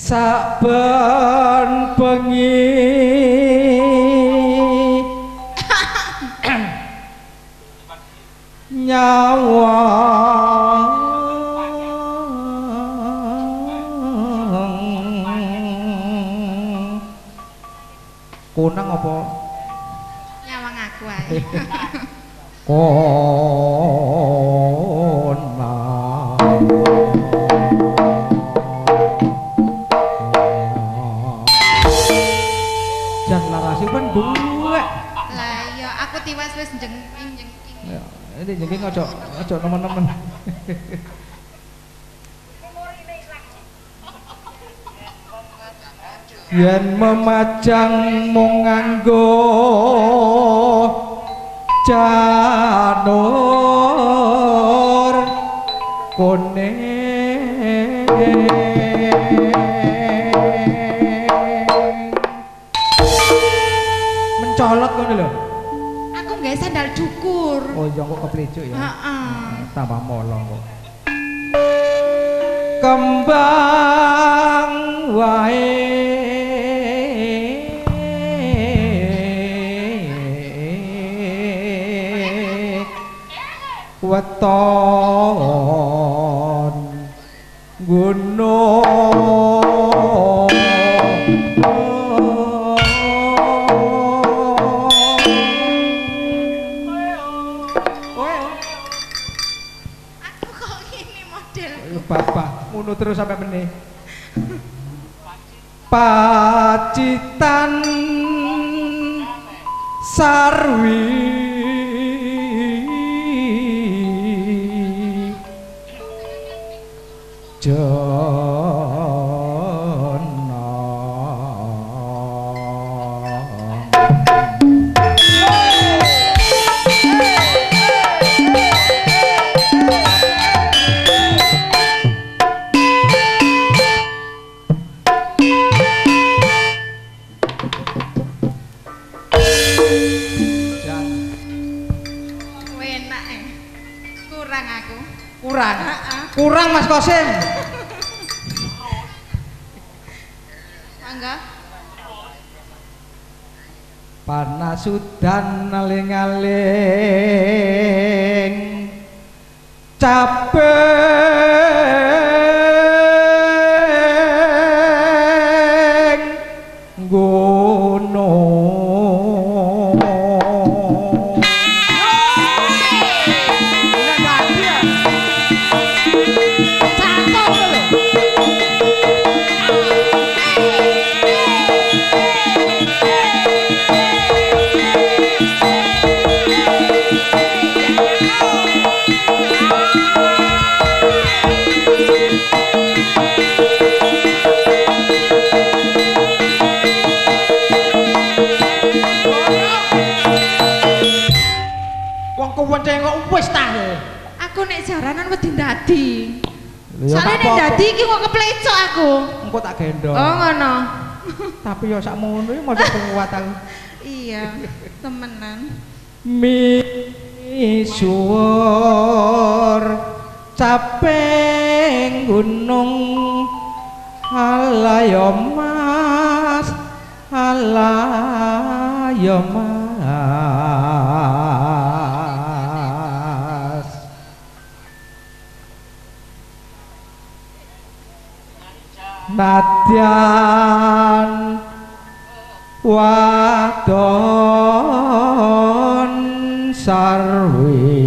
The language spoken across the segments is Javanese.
saben bengi. Nyawa. Kunang apa? Nyawang aku ae. Aku tiwas wis jengking-jengking. Ya, ini jengking ojo ojo nemen-nemen. Yen memajang mung nganggo janur kuning mencolot ngono lho nggawe sandal cukur. oh iya kok keplecuk ya Heeh. tambah molong kok kembang wae weton gunung sarwi Mas Kosim Mangga. panas udan aling-aling capek Kok wis ta. Aku nek jaranan wedi ndadi. Ya, Soale nek ndadi iki kok keplecok aku. Engko tak gendong. Oh ngono. Tapi ya sakmono ya mosok kuat aku. Iya, temenan. misuwur caping gunung alayo mas alayo mas Nadyan wadon sarwi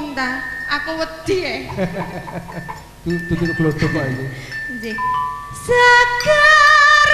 ngomong ta aku wedi e tutuk glodok kok iki nggih sakar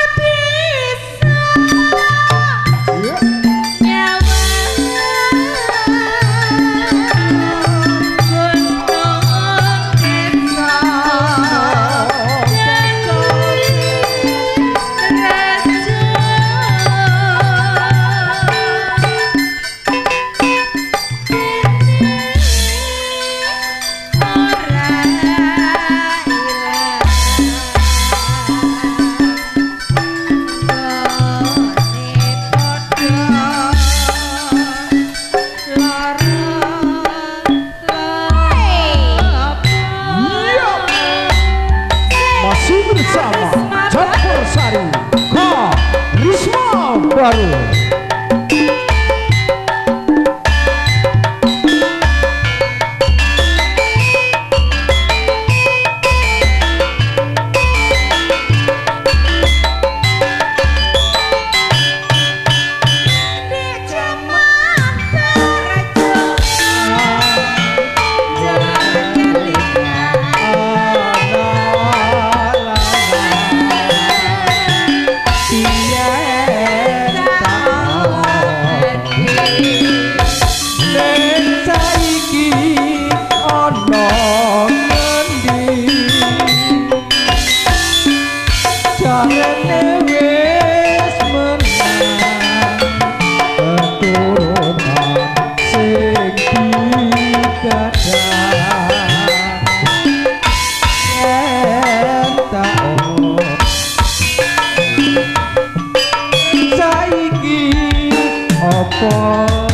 花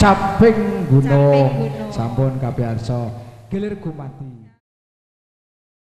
Caping Gunung. Sampun Kabiarsa. Gilir Gumanti.